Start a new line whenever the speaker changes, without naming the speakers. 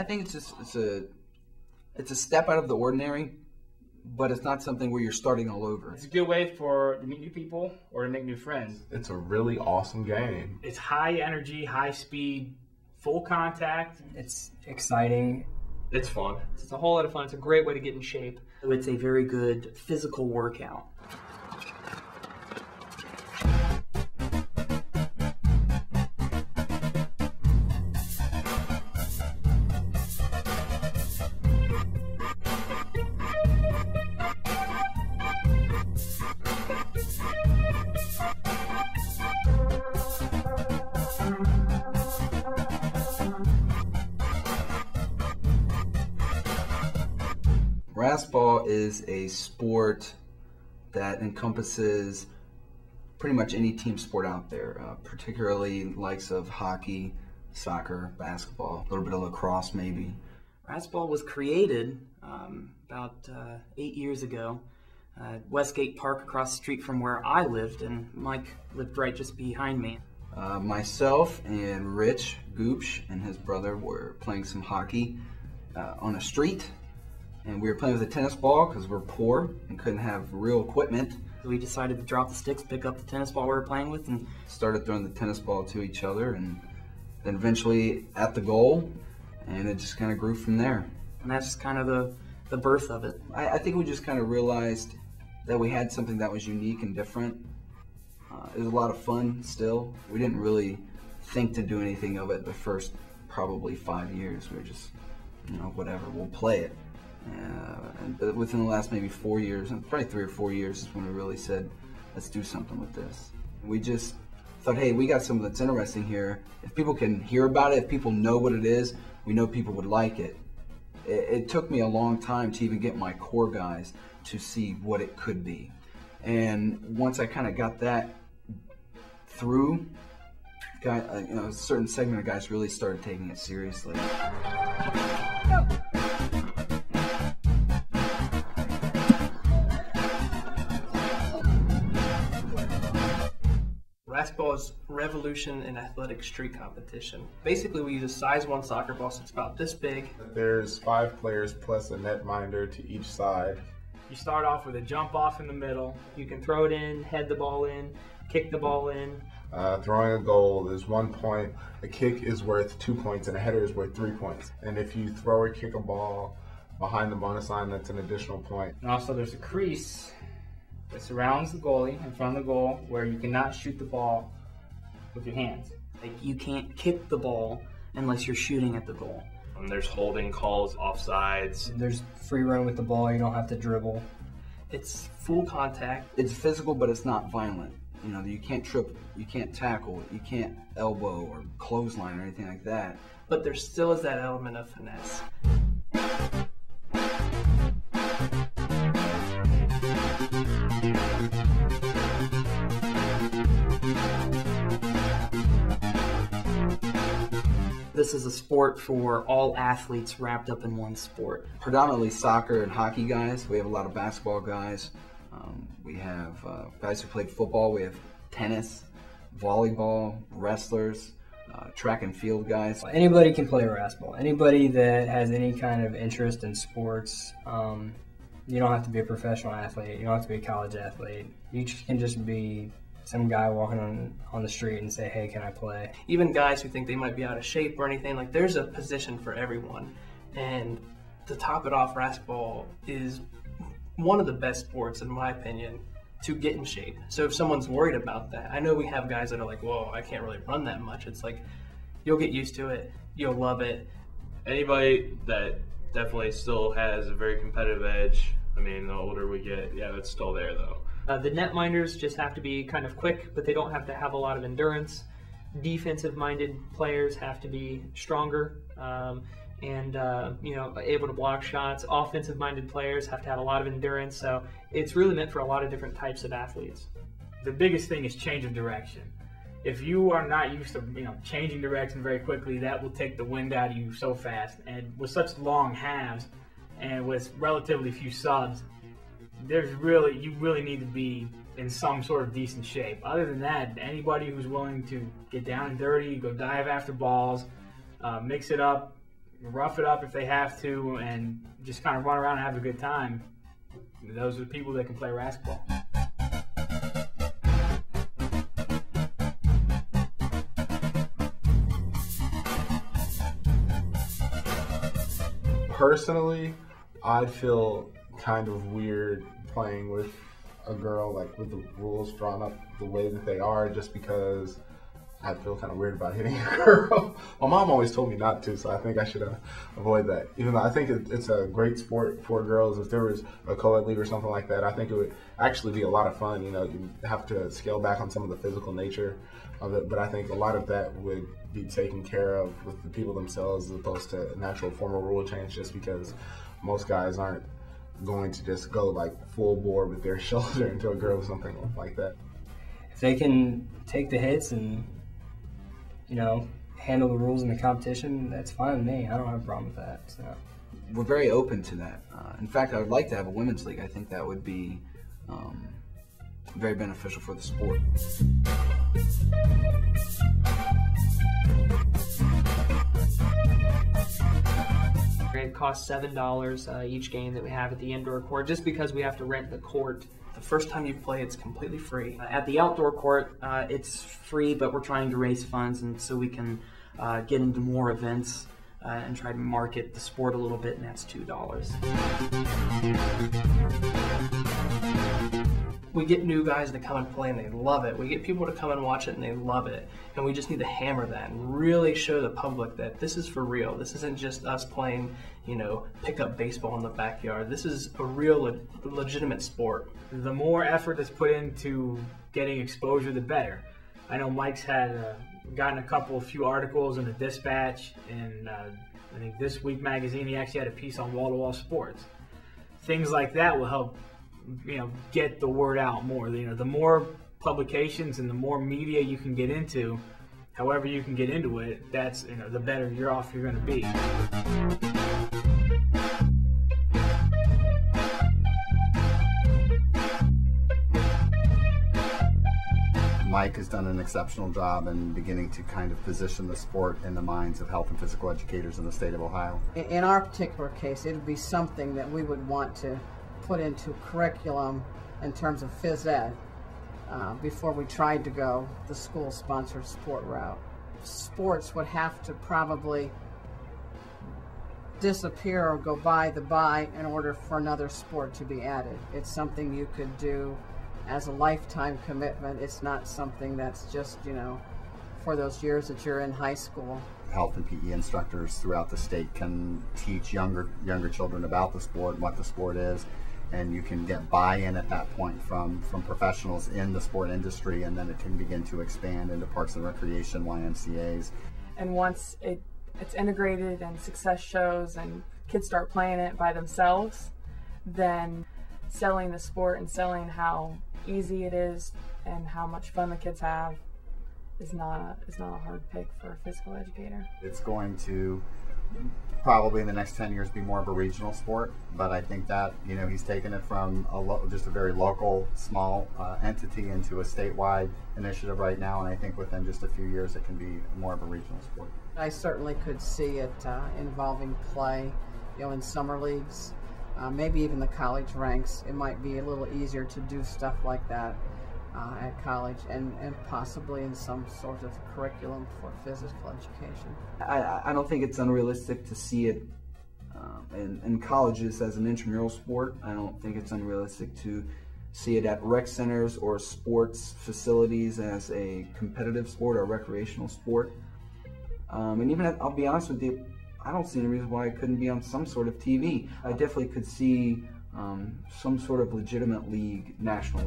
I think it's just it's a it's a step out of the ordinary, but it's not something where you're starting all over.
It's a good way for to meet new people or to make new friends.
It's a really awesome game.
It's high energy, high speed, full contact.
It's exciting.
It's fun.
It's a whole lot of fun. It's a great way to get in shape.
It's a very good physical workout.
Is a sport that encompasses pretty much any team sport out there, uh, particularly likes of hockey, soccer, basketball, a little bit of lacrosse maybe.
RASCball was created um, about uh, eight years ago at Westgate Park across the street from where I lived, and Mike lived right just behind me.
Uh, myself and Rich Gooch and his brother were playing some hockey uh, on a street and we were playing with a tennis ball because we're poor and couldn't have real equipment.
We decided to drop the sticks, pick up the tennis ball we were playing with, and
started throwing the tennis ball to each other, and then eventually at the goal, and it just kind of grew from there.
And that's kind of the the birth of it.
I, I think we just kind of realized that we had something that was unique and different. Uh, it was a lot of fun still. We didn't really think to do anything of it the first probably five years. We were just, you know, whatever, we'll play it. Uh, within the last maybe four years, probably three or four years, is when we really said, let's do something with this. We just thought, hey, we got something that's interesting here. If people can hear about it, if people know what it is, we know people would like it. It, it took me a long time to even get my core guys to see what it could be. And once I kind of got that through, guy, uh, you know, a certain segment of guys really started taking it seriously.
RASCball's revolution in athletic street competition. Basically, we use a size one soccer ball, so it's about this big.
There's five players plus a netminder to each side.
You start off with a jump off in the middle.
You can throw it in, head the ball in, kick the ball in.
Uh, throwing a goal is one point. A kick is worth two points, and a header is worth three points. And if you throw or kick a ball behind the bonus line, that's an additional point.
And also, there's a crease that surrounds the goalie in front of the goal where you cannot shoot the ball with your hands.
Like you can't kick the ball unless you're shooting at the goal.
And there's holding calls, offsides.
There's free run with the ball. You don't have to dribble.
It's full contact.
It's physical, but it's not violent. You know, you can't trip, you can't tackle, you can't elbow or clothesline or anything like that.
But there still is that element of finesse.
This is a sport for all athletes wrapped up in one sport.
Predominantly soccer and hockey guys. We have a lot of basketball guys. Um, we have uh, guys who played football. We have tennis, volleyball, wrestlers, uh, track and field guys.
Anybody can play RASCball. Anybody that has any kind of interest in sports. Um, you don't have to be a professional athlete. You don't have to be a college athlete. You can just be some guy walking on on the street and say, "Hey, can I play?"
Even guys who think they might be out of shape or anything, like there's a position for everyone. And to top it off, basketball is one of the best sports, in my opinion, to get in shape. So if someone's worried about that, I know we have guys that are like, "Whoa, I can't really run that much." It's like you'll get used to it, you'll love it.
Anybody that definitely still has a very competitive edge. I mean, the older we get, yeah, it's still there though.
Uh, the netminders just have to be kind of quick, but they don't have to have a lot of endurance. Defensive minded players have to be stronger um, and uh, you know able to block shots. Offensive minded players have to have a lot of endurance. So it's really meant for a lot of different types of athletes.
The biggest thing is change of direction. If you are not used to you know changing direction very quickly, that will take the wind out of you so fast. And with such long halves and with relatively few subs, there's really you really need to be in some sort of decent shape. Other than that, anybody who's willing to get down and dirty, go dive after balls, uh, mix it up, rough it up if they have to, and just kind of run around and have a good time, those are the people that can play basketball.
Personally, I'd feel kind of weird playing with a girl, like with the rules drawn up the way that they are, just because I feel kind of weird about hitting a girl. My mom always told me not to, so I think I should uh, avoid that. Even though I think it, it's a great sport for girls. If there was a co-ed league or something like that, I think it would actually be a lot of fun. You know, you have to scale back on some of the physical nature of it, but I think a lot of that would be taken care of with the people themselves as opposed to an actual formal rule change, just because most guys aren't going to just go like full bore with their shoulder into a girl or something like that.
If they can take the hits and you know handle the rules in the competition, that's fine with me. I don't have a problem with that. So.
We're very open to that. Uh, in fact, I would like to have a women's league. I think that would be um, very beneficial for the sport.
It costs seven dollars uh, each game that we have at the indoor court, just because we have to rent the court.
The first time you play, it's completely free.
Uh, At the outdoor court, uh, it's free, but we're trying to raise funds and so we can uh, get into more events uh, and try to market the sport a little bit, and that's two dollars.
We get new guys to come and play and they love it. We get people to come and watch it and they love it. And we just need to hammer that and really show the public that this is for real. This isn't just us playing, you know, pick up baseball in the backyard. This is a real le- legitimate sport.
the more effort that's put into getting exposure, the better. I know Mike's had uh, gotten a couple, a few articles in the Dispatch, and uh, I think this week magazine he actually had a piece on wall to wall sports. Things like that will help, you know, get the word out more. You know, the more publications and the more media you can get into, however you can get into it, that's you know, the better you're off you're going to be.
Mike has done an exceptional job in beginning to kind of position the sport in the minds of health and physical educators in the state of Ohio.
In- In our particular case, it would be something that we would want to put into curriculum in terms of phys ed uh, before we tried to go the school sponsored sport route. Sports would have to probably disappear or go by the by in order for another sport to be added. It's something you could do as a lifetime commitment. It's not something that's just, you know, for those years that you're in high school.
Health and PE instructors throughout the state can teach younger younger children about the sport, what the sport is, and you can get buy-in at that point from from professionals in the sport industry, and then it can begin to expand into parks and recreation, YMCA's,
and once it it's integrated and success shows and kids start playing it by themselves then selling the sport and selling how easy it is and how much fun the kids have is not a, is not a hard pick for a physical educator.
It's going to probably in the next 10 years be more of a regional sport but i think that you know he's taken it from a just a very local small uh, entity into a statewide initiative right now and i think within just a few years it can be more of a regional sport
I certainly could see it uh, involving play, you know, in summer leagues, uh, maybe even the college ranks. It might be a little easier to do stuff like that uh, at college and, and possibly in some sort of curriculum for physical education.
I- I, don't think it's unrealistic to see it um, in, in colleges as an intramural sport. I don't think it's unrealistic to see it at rec centers or sports facilities as a competitive sport or recreational sport. Um, and even, at, I'll be honest with you, I don't see any reason why it couldn't be on some sort of TV. I definitely could see um, some sort of legitimate league nationally.